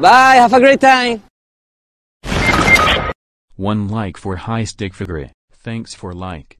Bye, have a great time! One like for High Stick Figure. Thanks for like.